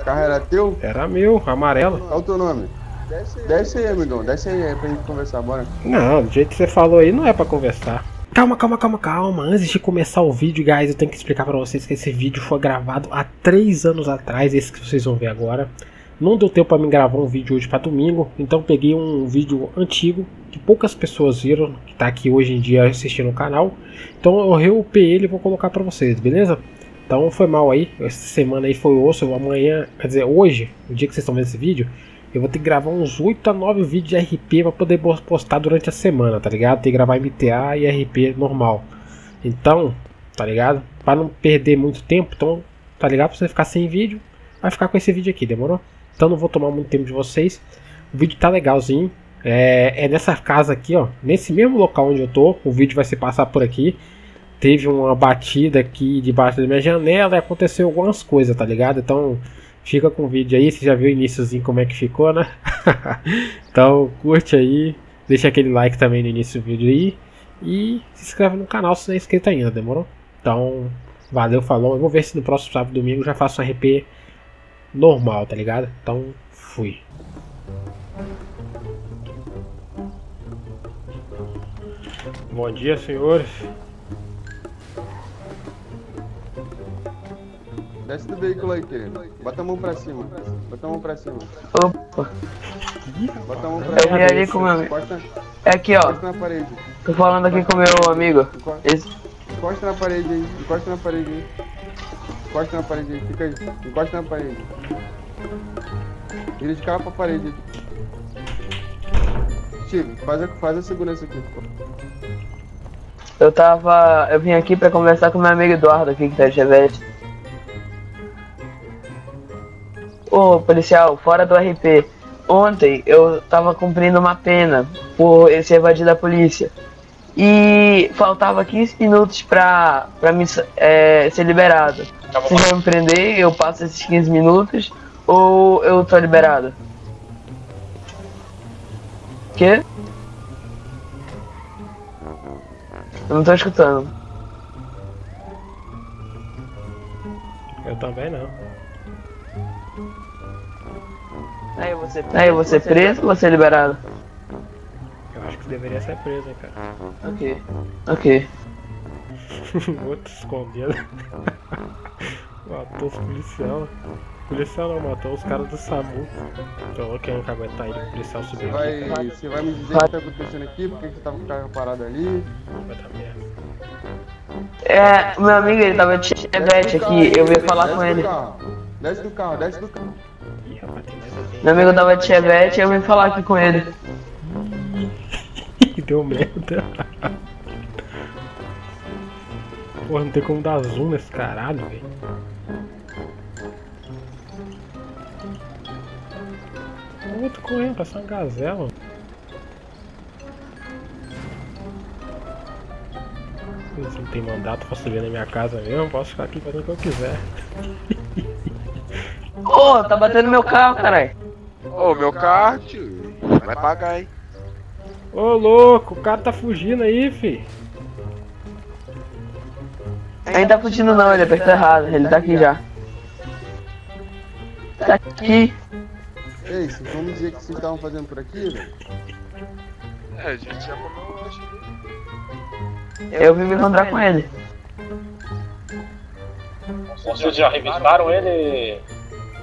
O carro era teu? Era meu, amarelo. Qual o teu nome? Desce aí, amigão. Desce aí pra gente conversar, bora. Não, do jeito que você falou aí, não é pra conversar. Calma, calma, calma, calma. Antes de começar o vídeo, guys, eu tenho que explicar pra vocês que esse vídeo foi gravado há 3 anos atrás, esse que vocês vão ver agora. Não deu tempo pra mim gravar um vídeo hoje pra domingo, então peguei um vídeo antigo que poucas pessoas viram, que tá aqui hoje em dia assistindo o canal. Então eu reupei ele e vou colocar pra vocês, beleza? Então foi mal aí, essa semana aí foi osso, amanhã, quer dizer, hoje, o dia que vocês estão vendo esse vídeo, eu vou ter que gravar uns 8 a 9 vídeos de RP para poder postar durante a semana, tá ligado? Tem que gravar MTA e RP normal. Então, tá ligado? Para não perder muito tempo, então, tá ligado? Pra você ficar sem vídeo, vai ficar com esse vídeo aqui, demorou? Então não vou tomar muito tempo de vocês. O vídeo tá legalzinho. É, é nessa casa aqui, ó. Nesse mesmo local onde eu tô. O vídeo vai se passar por aqui. Teve uma batida aqui debaixo da minha janela e aconteceu algumas coisas, tá ligado? Então Fica com o vídeo aí, você já viu o iníciozinho como é que ficou, né? então curte aí, deixa aquele like também no início do vídeo aí. E se inscreve no canal se não é inscrito ainda, demorou? Então, valeu, falou. Eu vou ver se no próximo sábado domingo já faço um RP normal, tá ligado? Então, fui. Bom dia, senhores. Desce do veículo aí, querido. Bota a mão pra cima. Bota a mão pra cima. Opa. Bota a mão pra Eu cima. vim ali com meu amigo. É aqui, ó. encosta na parede. Tô falando aqui com meu amigo. Encosta, Esse... encosta na parede aí. Encosta na parede aí. Encosta na parede aí. Fica aí. Encosta na parede. Vira de cara pra parede. Steve, faz a, faz a segurança aqui. Eu tava. Eu vim aqui pra conversar com meu amigo Eduardo aqui que tá de Chevette. Ô policial, fora do RP. Ontem eu tava cumprindo uma pena por esse evadir da polícia. E faltava 15 minutos pra, pra mim é, ser liberado. Vocês vão me prender, eu passo esses 15 minutos ou eu tô liberado? Quê? Eu não tô escutando. Eu também não. Aí você, aí você preso ou você liberado? Eu acho que deveria ser preso, hein, cara. Ok. Ok. Outro escondendo. matou os policial. Policial não, matou os caras do SAMU. Então quem não aguentar ele, o policial Você subiu vai, aqui. você vai me dizer o que tá acontecendo aqui? Por que que você tava com o carro parado ali? Vai dar merda. É, meu amigo, ele tava de chevette aqui, eu vim falar Desce com do ele. carro. Desce do carro, desce do carro. Meu amigo tava de chevette, eu vim falar aqui com ele. Ih, Deu merda. Porra, não tem como dar zoom nesse caralho, velho. O outro correndo, parece uma gazela. Se não tem mandato pra subir na minha casa mesmo, posso ficar aqui fazendo o que eu quiser. Ô, tá batendo meu carro, caralho. Ô, meu carro, tio. Vai pagar, hein? Ô louco, o cara tá fugindo aí, fi. Ainda tá fugindo não, ele apertou errado, ele tá aqui já. Tá aqui. Ei, vocês vão me dizer o que vocês estavam fazendo por aqui, velho? É, a gente já comeu hoje. Eu vim me encontrar com ele. Vocês já revistaram ele?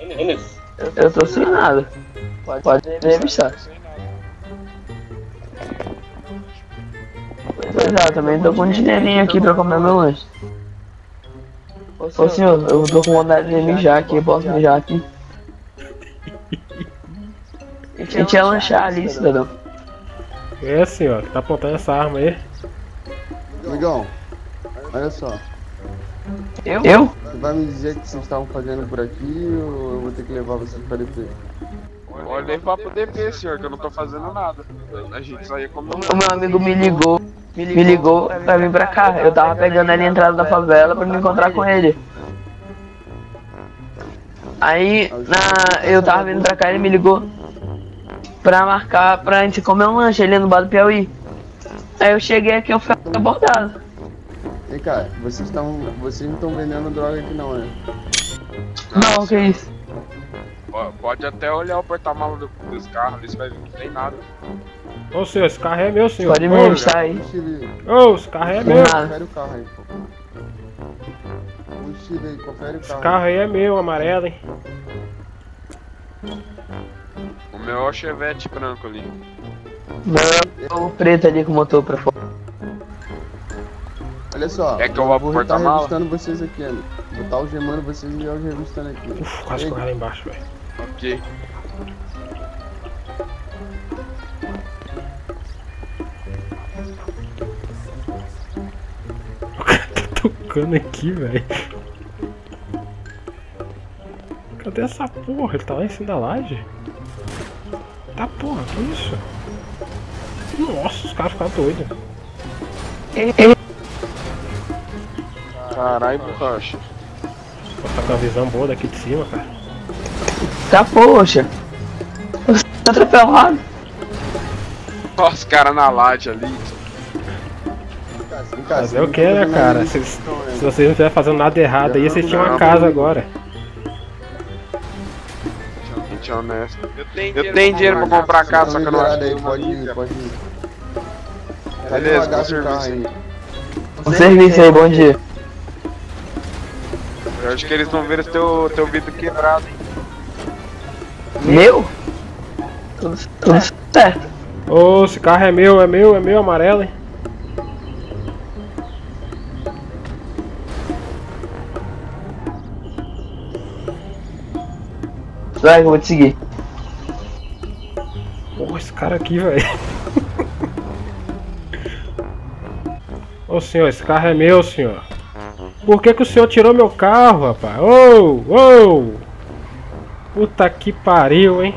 Eles? Eu tô sem nada. Pode revistar. Pois é, eu também tô com um dinheirinho aqui pra comer meu lanche. Ô senhor, eu tô com vontade de mijar aqui, posso mijar aqui? A gente ia lanchar ali, cidadão. É senhor, tá apontando essa arma aí. Amigão, olha só. Eu? Eu? Você vai me dizer o que vocês estavam fazendo por aqui ou eu vou ter que levar vocês pra DP? Pode levar pro DP, senhor, que eu não tô fazendo nada. A gente só ia comer um O meu amigo me ligou, me ligou pra vir pra cá. Eu tava pegando ali a entrada da favela pra me encontrar com ele. Aí, na, eu tava vindo pra cá, ele me ligou pra marcar pra gente comer um lanche ali no bar do Piauí. Aí eu cheguei aqui, eu fui abordado. Vem cá, vocês estão. Vocês não estão vendendo droga aqui não, né? Não, que isso? Po- pode até olhar o porta-malas do- dos carros, ali você vai ver que não tem nada. Ô senhor, esse carro é meu, senhor. Pode me mostrar aí. Ô, esse carro é meu. Confere o carro aí, pô. Chile aí, confere o Esse carro. carro aí é meu, amarelo, hein? O meu é o Chevette branco ali. Não, o preto ali com o motor pra fora. Olha só, É que eu vou pro vou estar porta-mala? revistando vocês aqui, amigo. Vou estar algemando vocês e eu revistando aqui. Uf, quase corri lá embaixo, velho. Ok. tocando aqui, velho. Cadê essa porra? Ele tá lá em cima da laje? Tá porra, que isso? Nossa, os caras ficaram doidos. Caralho, borracha. Pô, tá com a visão boa daqui de cima, cara. Tá, poxa. Você tá atropelado. Olha os caras na laje ali. Fazer o que, né, cara? Se, se vocês não estiverem fazendo nada errado aí, vocês tinham uma casa agora. Gente honesto. Eu tenho dinheiro pra comprar casa, só que eu não acho aí, que pode ir, pode ir. Cadê Beleza, carro serviço. aí? O serviço aí, bom dia. Eu acho que eles vão ver o teu, teu vidro quebrado, hein? Meu? Tudo, tudo certo. Ô, esse carro é meu, é meu, é meu, amarelo, hein? Vai que eu vou te seguir. Porra, esse cara aqui, velho. Ô senhor, esse carro é meu, senhor. Por que, que o senhor tirou meu carro, rapaz? Ô, ô! Puta que pariu, hein?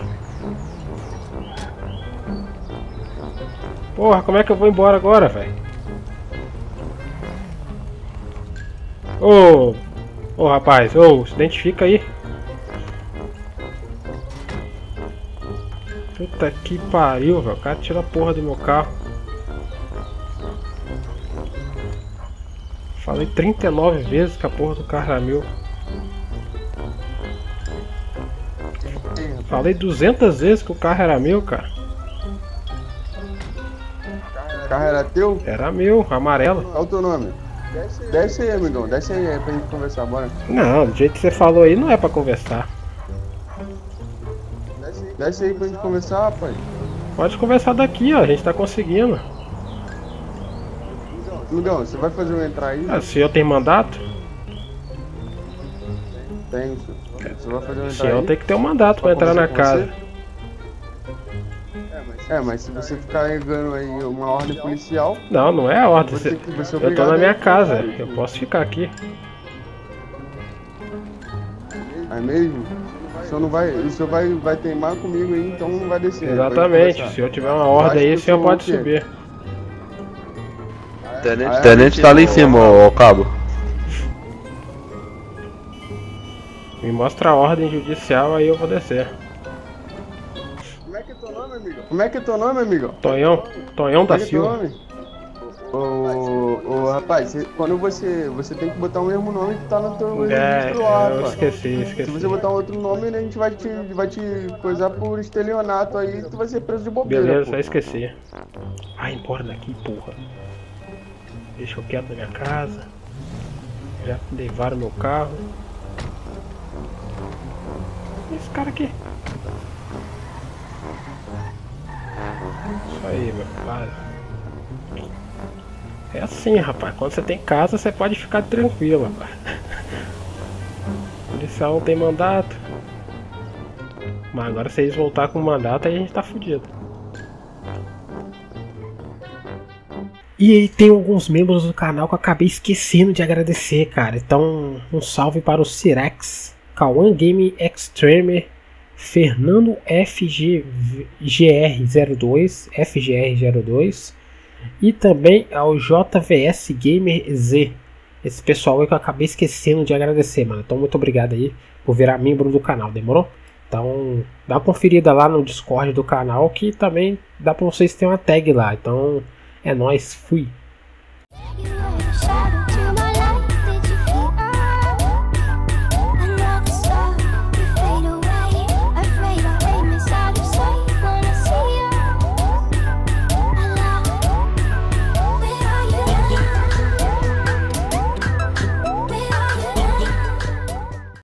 Porra, como é que eu vou embora agora, velho? Ô! Ô rapaz, ô, se identifica aí. Puta que pariu, velho. O cara tira a porra do meu carro. Falei 39 vezes que a porra do carro era meu. Falei 200 vezes que o carro era meu, cara. O carro era teu? Era meu, amarelo. Qual o teu nome? Desce aí, amigão. Desce aí pra gente conversar, bora. Não, do jeito que você falou aí não é pra conversar. Desce aí pra gente conversar, rapaz. Pode conversar daqui, ó. A gente tá conseguindo. Amigão, você vai fazer eu entrar aí? Ah, o senhor tem mandato? Tem, senhor. Você vai fazer eu O entrar senhor aí? tem que ter um mandato pra entrar na casa. você? É, mas se você ficar negando aí uma ordem policial, Não, não é a ordem. você, Você- é Eu tô na minha casa. Eu posso ficar aqui. É mesmo? O senhor não vai. O senhor vai, vai teimar comigo aí, então não vai descer. Exatamente. Vai Se o senhor tiver uma ordem aí, o senhor pode subir. conversar. Tenente tá ali em cima, ô, ô cabo. Me mostra a ordem judicial, aí eu vou descer. Como é que é teu nome, amigo? Como é que é teu nome, amigo? Tonhão, Tonhão da é é Silva. Ô, ô, rapaz, você- quando você. Você tem que botar o mesmo nome que tá no teu É, lá, eu rapaz. esqueci, Se esqueci. você botar outro nome, a gente vai te, vai te coisar por estelionato aí, tu vai ser preso de bobeira. Beleza, só esqueci. Vai embora daqui, porra. Deixa eu quieto na minha casa. Já levaram meu carro. Esse cara aqui? Isso aí, meu para. É assim, rapaz. Quando você tem casa, você pode ficar tranquilo, rapaz. O policial não tem mandato. Mas agora se eles voltar com mandato, aí a gente tá fudido. E aí tem alguns membros do canal que eu acabei esquecendo de agradecer, cara. Então, um salve para o Cirex, Kawan Game Extreme, Fernando FGR02, FGR02 e também ao JVS Gamer Z. Esse pessoal aí que eu acabei esquecendo de agradecer, mano. Então, muito obrigado aí por virar membro do canal, demorou? Então, dá uma conferida lá no Discord do canal que também dá pra vocês terem uma tag lá. Então, é nóis, fui.